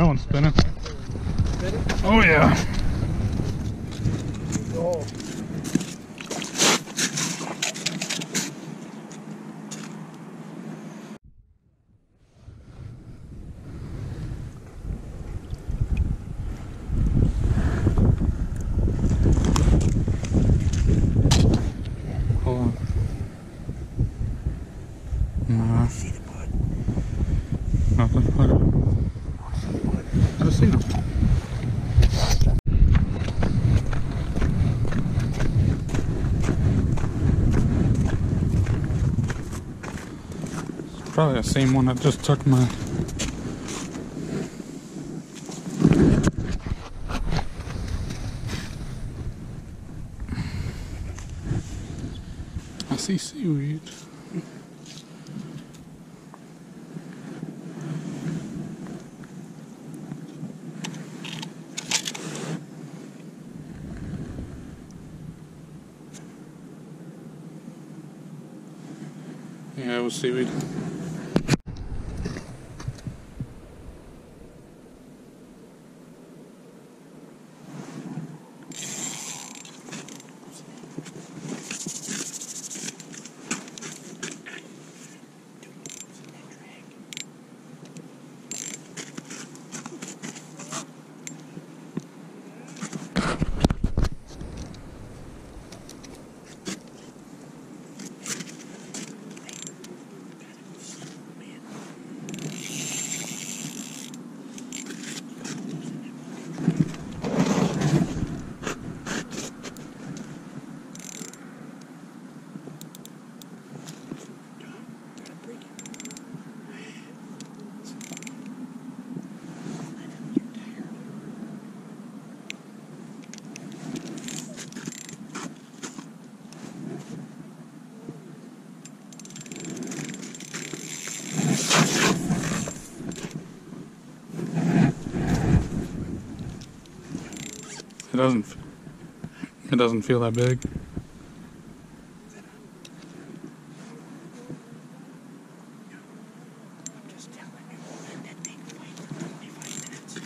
That one's spinning. Oh yeah. Oh, Hold on. Nah, see the bud. nothing. Okay. I just seen him. It's Probably the same one that just took my. I see seaweed. Yeah, it was seaweed. It doesn't. It doesn't feel that big. I'm just telling you, let that thing fight for 25 minutes.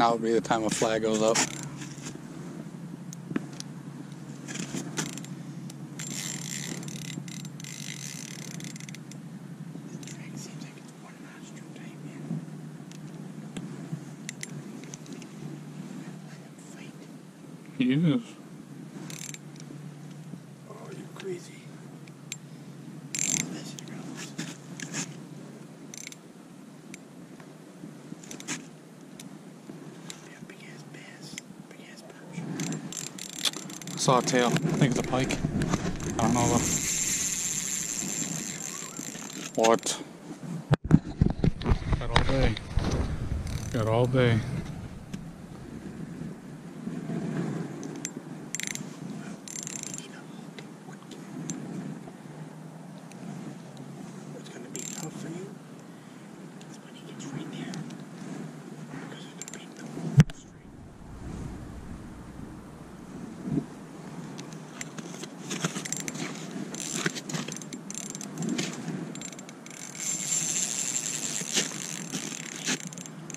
Now would be the time a flag goes up. Drag seems like it's one notch too tight, man. Let him fight. He is. Oh, you crazy. Listen, you're gonna lose it. Be a big ass bass. Big ass perch. I tail. I think it's a pike. I don't know though. What? Got all day. Got all day. What's gonna be tough for you is when he gets right there. Because there's gonna be no straight.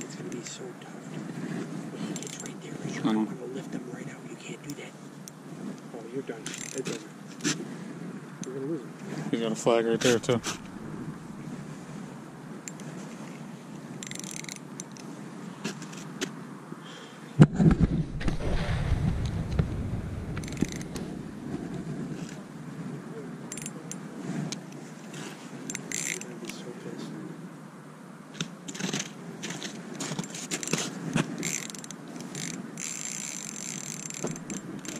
It's gonna be so tough. When he gets right I know. gonna lift him right out. You can't do that. Oh, you're done. It's over. You're gonna lose him. He's got a flag right there too. You're gonna be so pissed.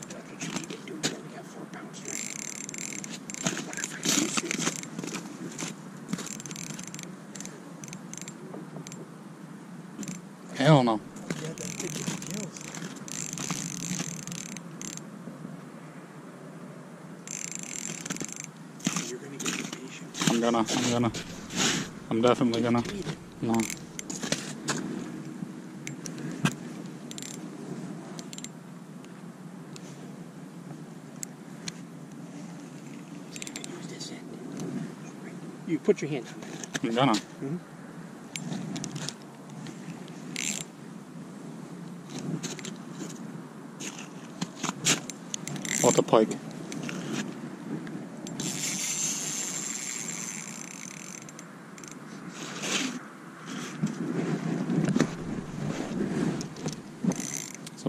That's what you need to do. You only got four pounds left. Whatever this is. Hell no. Yeah, that picture kills. You're gonna. I'm gonna. I'm definitely gonna. No. See, I can use this end. Right. You put your hand on. I'm gonna. Mhm. What the a pike.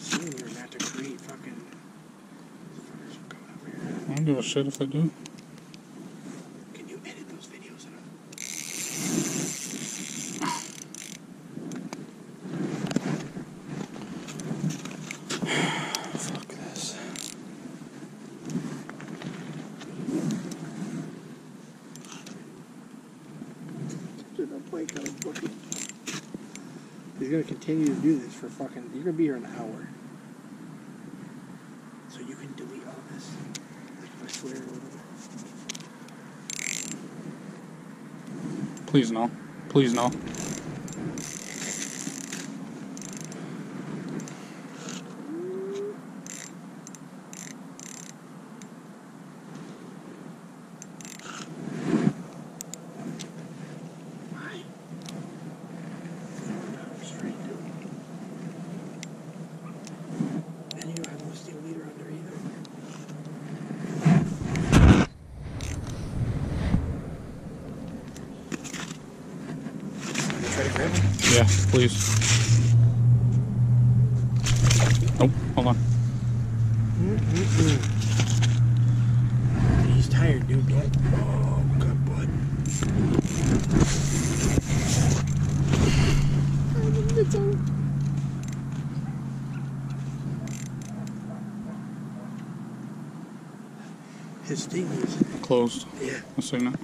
Seeing you're not to create fucking. Fuckers are coming up here. I don't give a shit if I do. Play kind. He's gonna continue to do this for fucking. You're gonna be here an hour. So you can delete all this. Like I swear. Please no. Please no. Yeah, please. Oh, hold on. He's tired, dude. Don't. Oh, good bud. His sting is. Closed. Yeah. I seen it.